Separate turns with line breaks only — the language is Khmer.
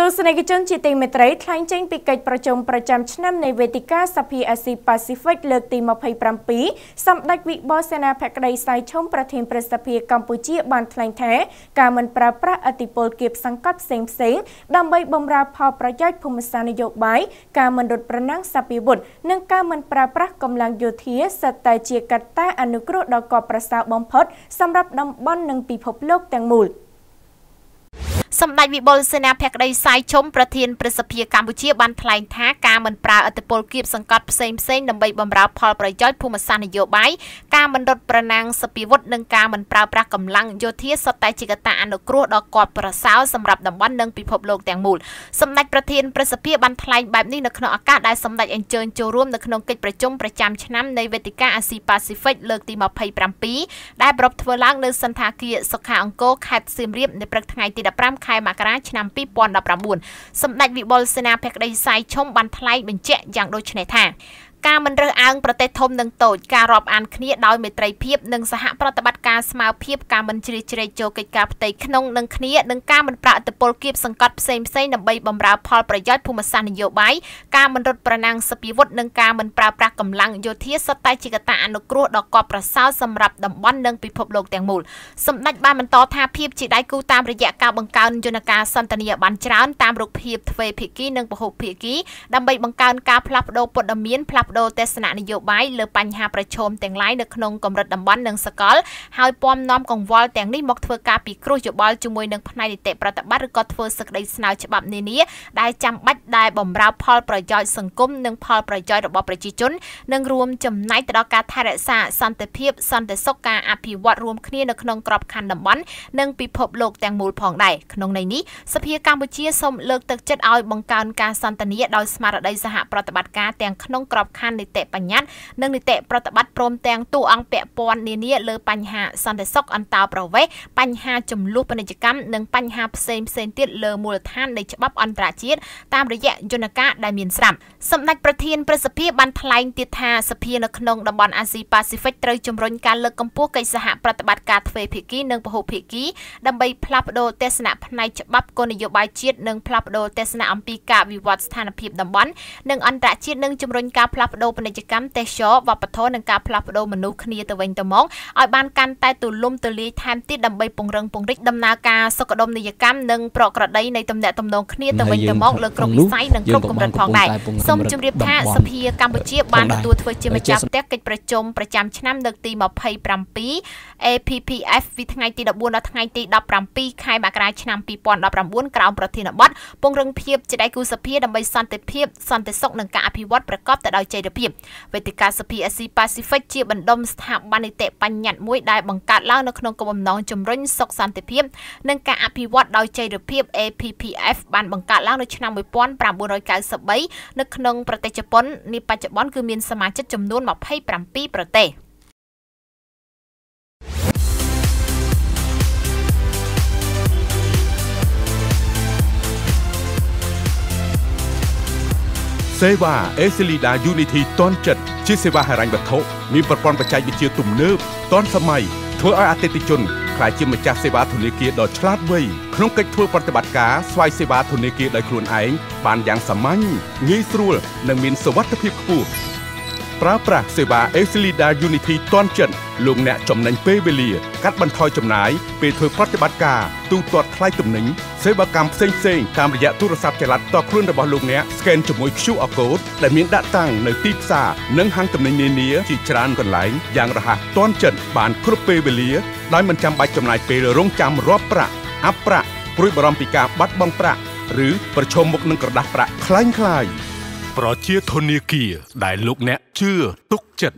ទស្សនិកជនជាទីមេត្រីថ្លែងចេញពីកិច្ចប្រជុំប្រចាំឆ្នាំនៃវេទិកាសភាអាស៊ីប៉ាស៊ីហ្វិកលើកទី27សម្ដេចវិបលសេនាភក្តីសៃឈុំប្រធានប្រសិទ្ធិកម្ពុជាបានថ្លែងថាការមិនប្រើប្រាស់អធិបុលគៀបសង្កត់ផ្សេងផ្សេងដើម្បីបម្រើផលប្រយោជន៍ភូមិសាស្ត្រនយោបាយការមិនរត់ប្រណាំងសភាវុធនិងការមិនប្រើប្រាស់កម្លាំងយោធាសិតតែជាកត្តាអនុគ្រោះដ៏កប់ប្រសើរបំផុតសម្រាប់តំបន់និងពិភពលោកទាំងមូល។
សម្ដេចវិបុលសេនាភក្តីសាយឈុំប្រធានប្រសិទ្ធិកម្ពុជាបានថ្លែងថាការមិនប្រើអធិបុលគៀបសង្កត់ផ្សេងផ្សេងដើម្បីបម្រើផលប្រយោជន៍ភូមិសាស្ត្រនយោបាយការមិនរត់ប្រណាំងសពាវុធនិងការមិនប្រើប្រាស់កម្លាំងយោធាសុទ្ធតែជាកត្តាអនុគ្រោះដ៏គាប់ប្រសើរសម្រាប់តំបន់និងពិភពលោកទាំងមូលសម្ដេចប្រធានប្រសិទ្ធិបានថ្លែងបែបនេះនៅក្នុងឱកាសដែលសម្ដេចអញ្ជើញចូលរួមនៅក្នុងកិច្ចប្រជុំប្រចាំឆ្នាំនៃវេទិកាអាស៊ីប៉ាស៊ីហ្វិកលើកទី27ដែលប្រពធ្វើឡើងនៅសន្តាគារសុខាអង្គរខេត្តសៀមរាបនៅព្រឹកថ្ងៃទី15ខែមករាឆ្នាំ2019សម្ដេចវិបុលសេនាភក្តីសៃឈុំបានថ្លែងបញ្ជាក់យ៉ាងដូចនេះថា ការមិនរើសអើងប្រទេសធំនិងតូចការរាប់អានគ្នាដោយមេត្រីភាពនិងសហប្រតិបត្តិការស្មារភាពការមិនជ្រៀតជ្រែកចូលកិច្ចការផ្ទៃក្នុងនិងគ្នានិងការមិនប្រាក់អធិបុលគៀបសង្កត់ផ្សេងផ្សេងដើម្បីបម្រើផលប្រយោជន៍ភូមិសាស្ត្រនយោបាយការមិនរត់ប្រណាំងសពាវុធនិងការមិនប្រើប្រាស់កម្លាំងយោធាសុទ្ធតែជាកត្តាអនុគ្រោះដ៏កប់ប្រសើរសម្រាប់តំបន់និងពិភពលោកទាំងមូលសម្ដេចបានបន្តថាភាពជាដៃគូតាមរយៈការបង្កើនយន្តការសន្តានាបានច្រើនតាមរូបភាពទ្វេភាគីនិងពហុភាគីដើម្បីបង្កើនការផ្លាស់ប្ដូរព័ត៌មានផ្លាស់ប្ដូរទស្សនៈនយោបាយលើបញ្ហាប្រឈមទាំងឡាយនៅក្នុងកម្រិតតំបន់និងសកលហើយពំនាំកង្វល់ទាំងនេះមកធ្វើការពិគ្រោះយោបល់ជាមួយនឹងផ្នែកនីតិប្រតិបត្តិឬក៏ធ្វើសេចក្តីស្នើច្បាប់នានាដែលចាំបាច់ដែលបំរើផលប្រយោជន៍សង្គមនិងផលប្រយោជន៍របស់ប្រជាជននិងរួមចំណែកទៅដល់ការថែរក្សាសន្តិភាពសន្តិសុខការអភិវឌ្ឍរួមគ្នានៅក្នុងក្របខ័ណ្ឌតំបន់និងពិភពលោកទាំងមូលផងដែរក្នុងន័យនេះសភាកម្ពុជាសូមលើកទឹកចិត្តឲ្យបង្កើនការសន្ទនាដោយស្មារតីសហប្រតិបត្តិការទាំងក្នុងក្របខ័ណ្ឌនីតិបញ្ញត្តិនិងនីតិប្រតិបត្តិព្រមទាំងទូអង្គពាក់ព័ន្ធនានាលើបញ្ហាសន្តិសុខអន្តោប្រវេសន៍បញ្ហាចំនួនពាណិជ្ជកម្មនិងបញ្ហាផ្សេងផ្សេងទៀតលើមូលដ្ឋាននៃច្បាប់អន្តរជាតិតាមរយៈយន្តការដែលមានស្រាប់សម្ដេចប្រធានប្រសិទ្ធិបានថ្លែងទៀតថាសភានៅក្នុងតំបន់អាស៊ីប៉ាស៊ីហ្វិកត្រូវជំរុញការលើកកម្ពស់កិច្ចសហប្រតិបត្តិការទ្វេភាគីនិងពហុភាគីដើម្បីផ្លាស់ប្ដូរទស្សនៈផ្នែកច្បាប់គោលនយោបាយជាតិនិងផ្លាស់ប្ដូរទស្សនៈអំពីការវិវត្តស្ថានភាពតំបន់និងអន្តរជាតិនិងជំរុញការផ្លាស់ប្ដូរពាណិជ្ជកម្មទេសចរវប្បធម៌និងការផ្លាស់ប្ដូរមនុស្សគ្នាទៅវិញទៅមកឲ្យបានកាន់តែទូលំទូលាយថែមទៀតដើម្បីពង្រឹងពង្រីកដំណើរការសុខដុមនីយកម្មនិងប្រក្រតីនៃទំនាក់ទំនងគ្នាទៅវិញទៅមកលើគ្រប់វិស័យនិងគ្រប់កម្រិតផងដែរសូមជម្រាបថាសភាកម្ពុជាបានទទួលធ្វើជាម្ចាស់ផ្ទះកិច្ចប្រជុំប្រចាំឆ្នាំលើកទី27 APPF ពីថ្ងៃទី14ដល់ថ្ងៃទី17ខែមករាឆ្នាំ2019ក្រោមប្រធានបទពង្រឹងភាពជាដៃគូសភាដើម្បីសន្តិភាពសន្តិសុខនិងការអភិវឌ្ឍប្រកបទៅដោយចីរភាពវេទិកាសភាអាស៊ីប៉ាស៊ីហ្វិកជាបណ្ដុំស្ថាប័ននីតិបញ្ញត្តិមួយដែលបង្កើតឡើងនៅក្នុងគោលបំណងជំរុញសុខសន្តិភាពនិងការអភិវឌ្ឍដោយចីរភាព APPF បានបង្កើតឡើងនៅឆ្នាំ1993នៅក្នុងប្រទេសជប៉ុននាបច្ចុប្បន្នគឺមានសមាជិកចំនួន27ប្រទេស
សេវា Ecelida Unity តនចិត្តជាសេវាហិរញ្ញវត្ថុមានប្រព័ន្ធបច្ចេកវិទ្យាទំនើបតនសម័យធ្វើឲ្យអតិថិជនក្លាយជាម្ចាស់សេវាធនាគារដ៏ឆ្លាតវៃក្នុងកិច្ចធ្វើប្រតិបត្តិការស្វ័យសេវាធនាគារដោយខ្លួនឯងបានយ៉ាងសាមញ្ញងាយស្រួលនិងមានសុវត្ថិភាពខ្ពស់ ប្រើប្រាស់សេវា Ecelida Unity ទាន់ចិត្តលោកអ្នកចំណេញពេលវេលា កាត់បន្ថយចំណាយពេលធ្វើប្រតិបត្តិការទូទាត់ថ្លៃទំនិញសេវាកម្មផ្សេងផ្សេងតាមរយៈទូរស័ព្ទចល័តតខ្លួនរបស់លោកអ្នក scan ជាមួយ QR code ដែលមានដាក់តាំងនៅទីផ្សារនិងហាងទំនិញនានាជាច្រើនកន្លែងយ៉ាងរហ័សទាន់ចិត្តបានគ្រប់ពេលវេលាដោយមិនចាំបាច់ចំណាយពេលរងចាំរាប់ប្រាក់អាប់ប្រាក់ព្រួយបារម្ភពីការបាត់បង់ប្រាក់ឬប្រឈមមុខនឹងក្រដាស់ប្រាក់คล้ายៗ ប្រជាធនាគារដែលលោកអ្នកជឿទុកចិត្ត